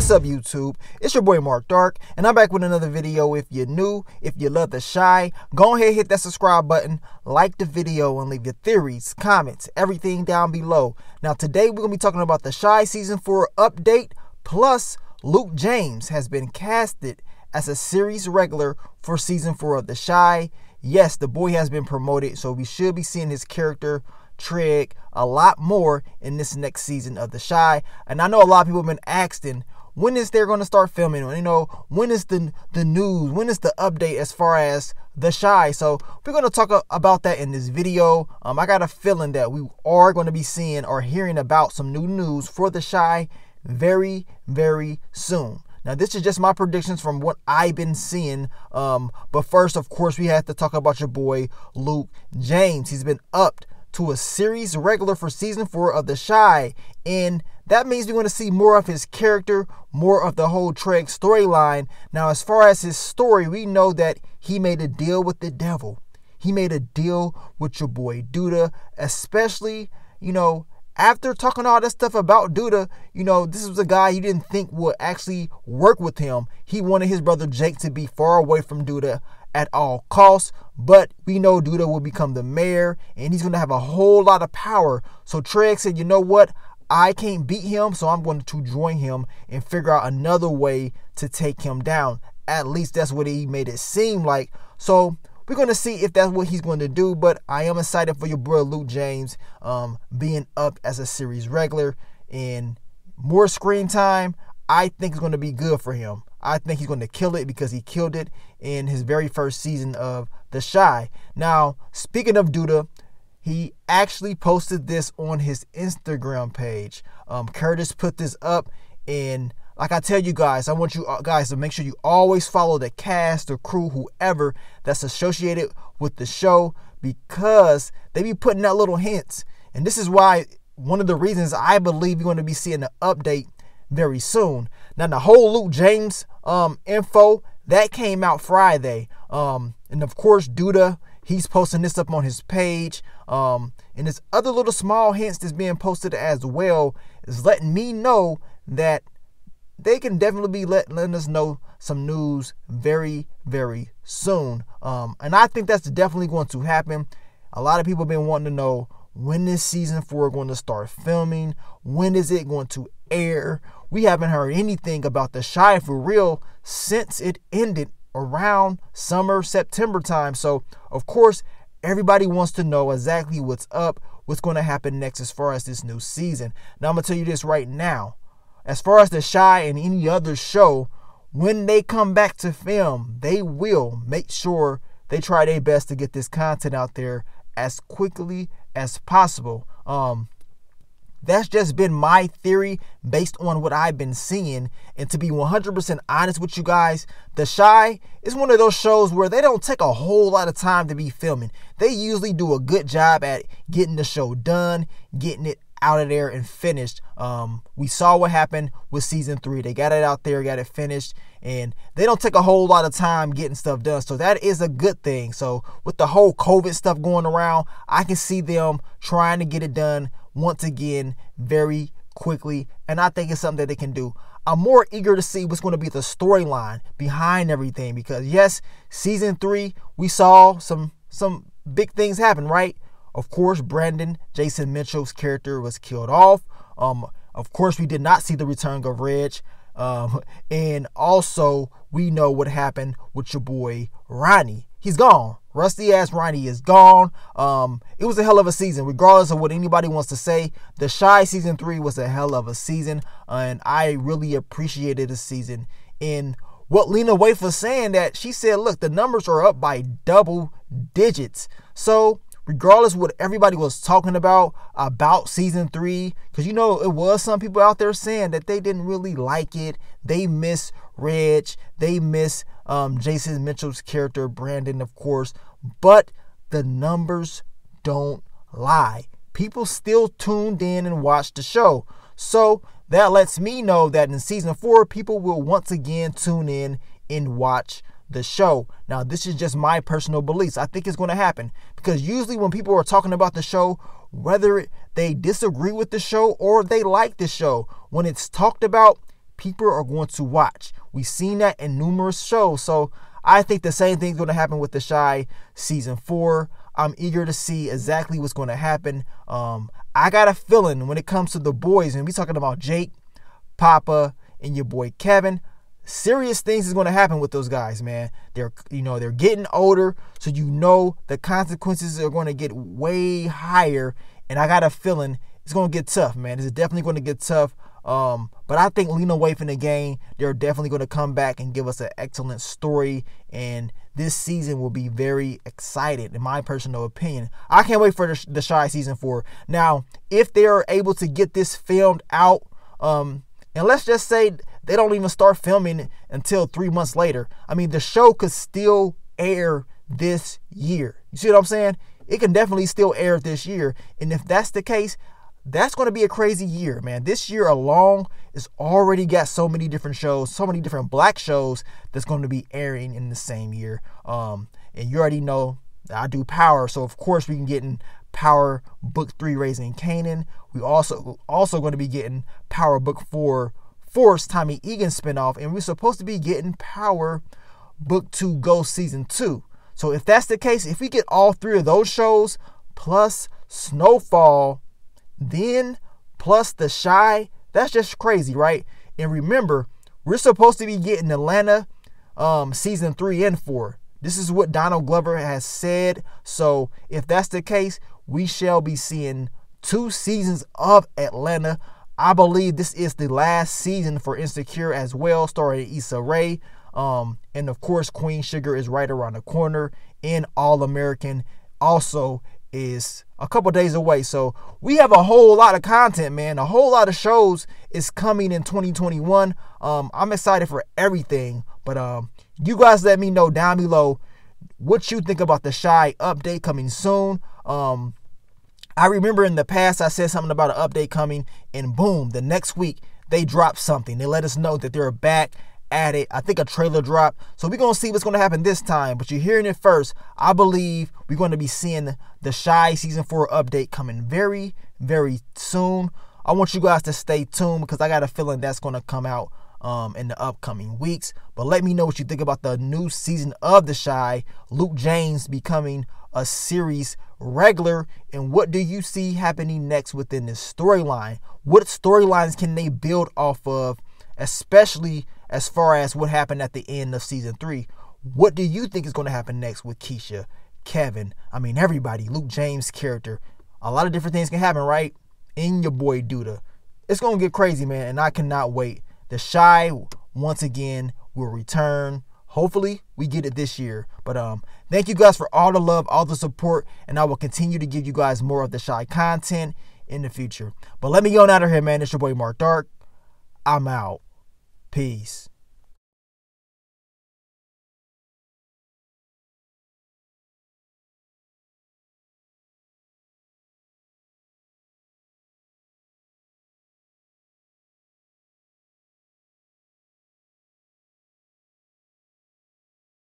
What's up, YouTube? It's your boy Marc Dark, and I'm back with another video. If you're new, if you love the Chi, go ahead hit that subscribe button, like the video, and leave your theories, comments, everything down below. Now, today we're gonna be talking about the Chi season four update. Plus, Luke James has been casted as a series regular for season four of the Chi. Yes, the boy has been promoted, so we should be seeing his character Trig a lot more in this next season of The Chi. And I know a lot of people have been asking, when is they're going to start filming? You know, when is the the news? When is the update as far as The Chi So we're going to talk about that in this video. Um, I got a feeling that we are going to be seeing or hearing about some new news for The Chi very, very soon. Now, this is just my predictions from what I've been seeing. Um, but first, of course, we have to talk about your boy Luke James. He's been upped to a series regular for season four of The Chi, And that means we're going to see more of his character, more of the whole Trig storyline. Now, as far as his story, we know that he made a deal with the devil. He made a deal with your boy Douda, especially, you know, after talking all that stuff about Douda, you know, this was a guy he didn't think would actually work with him. He wanted his brother Jake to be far away from Douda at all costs. But we know Douda will become the mayor and he's going to have a whole lot of power. So Trig said, you know what? I can't beat him, so I'm going to join him and figure out another way to take him down. At least that's what he made it seem like. So we're going to see if that's what he's going to do. But I am excited for your boy Luke James um, being up as a series regular and more screen time. I think is going to be good for him. I think he's going to kill it because he killed it in his very first season of The Chi. Now, speaking of Douda, he actually posted this on his Instagram page. Um, Curtiss put this up, and like I tell you guys, I want you uh, guys to make sure you always follow the cast or crew, whoever that's associated with the show, because they be putting out little hints. And this is why one of the reasons I believe you're going to be seeing an update very soon. Now the whole Luke James um info that came out Friday. Um and of course Douda he's posting this up on his page. Um and there's other little small hints that's being posted as well is letting me know that they can definitely be let, letting us know some news very very soon. Um and I think that's definitely going to happen. A lot of people have been wanting to know when is season four going to start filming? When is it going to air? We haven't heard anything about the Chi for real since it ended around summer, September time. So, of course, everybody wants to know exactly what's up, what's going to happen next as far as this new season. Now, I'm going to tell you this right now. As far as the Chi and any other show, when they come back to film, they will make sure they try their best to get this content out there as quickly as possible. Um, that's just been my theory based on what I've been seeing. And to be 100% honest with you guys, The Chi is one of those shows where they don't take a whole lot of time to be filming. They usually do a good job at getting the show done, getting it out of there and finished. Um, we saw what happened with season three. They got it out there, got it finished, and they don't take a whole lot of time getting stuff done. So that is a good thing. So with the whole COVID stuff going around, I can see them trying to get it done once again very quickly, and I think it's something that they can do. I'm more eager to see what's going to be the storyline behind everything because yes, season three we saw some some big things happen, right? Of course, Brandon, Jason Mitchell's character was killed off. Um, of course, we did not see the return of Reg. Um, and also, we know what happened with your boy Ronnie. He's gone. Rusty ass Ronnie is gone. Um, it was a hell of a season, regardless of what anybody wants to say. The Chi season three was a hell of a season, and I really appreciated the season. And what Lena Waithe was saying that she said, look, the numbers are up by double digits. So regardless what everybody was talking about about season three because you know it was some people out there saying that they didn't really like it they miss reg they miss um, jason mitchell's character brandon of course but the numbers don't lie people still tuned in and watched the show so that lets me know that in season four people will once again tune in and watch the show. Now, this is just my personal beliefs. I think it's going to happen because usually when people are talking about the show, whether they disagree with the show or they like the show, when it's talked about, people are going to watch. We've seen that in numerous shows. So I think the same thing's going to happen with the Chi season four. I'm eager to see exactly what's going to happen. Um, I got a feeling when it comes to the boys, and we're talking about Jake, Papa, and your boy Kevin. Serious things is going to happen with those guys, man. They're you know they're getting older, so you know the consequences are going to get way higher. And I got a feeling it's going to get tough, man. It's definitely going to get tough. Um, but I think Lena Waithe in the game, they're definitely going to come back and give us an excellent story. And this season will be very excited, in my personal opinion. I can't wait for the, the Chi season four. Now, if they are able to get this filmed out, um, and let's just say they don't even start filming until three months later. I mean, the show could still air this year. You see what I'm saying? It can definitely still air this year. And if that's the case, that's going to be a crazy year, man. This year alone is already got so many different shows, so many different black shows that's going to be airing in the same year. Um, and you already know I do Power, so of course we can get in Power Book Three, Raising Kanan. We also also going to be getting Power Book Four, Force Tommy Egan spinoff, and we're supposed to be getting Power Book Two, Ghost Season Two. So if that's the case, if we get all three of those shows plus Snowfall then plus the Chi, that's just crazy, right? And remember, we're supposed to be getting Atlanta um, season three and four. This is what Donald Glover has said. So if that's the case, we shall be seeing two seasons of Atlanta. I believe this is the last season for Insecure as well, starring Issa Rae. Um, and of course, Queen Sugar is right around the corner. In All American also is a couple days away. So we have a whole lot of content, man. A whole lot of shows is coming in 2021. Um, I'm excited for everything. But um, you guys let me know down below what you think about the Chi update coming soon. Um, I remember in the past I said something about an update coming, and boom, the next week they dropped something. They let us know that they're back it. I think a trailer dropped. So we're going to see what's going to happen this time. But you're hearing it first. I believe we're going to be seeing the Chi Season 4 update coming very, very soon. I want you guys to stay tuned because I got a feeling that's going to come out um, in the upcoming weeks. But let me know what you think about the new season of The Chi, Luke James becoming a series regular, and what do you see happening next within this storyline? What storylines can they build off of, especially as far as what happened at the end of season three. What do you think is going to happen next with Keisha, Kevin? I mean, everybody, Luke James' character. A lot of different things can happen, right? In your boy Douda. It's going to get crazy, man, and I cannot wait. The Chi, once again, will return. Hopefully, we get it this year. But um, thank you guys for all the love, all the support, and I will continue to give you guys more of the Chi content in the future. But let me go on out of here, man. It's your boy Marc Dark. I'm out. Peace.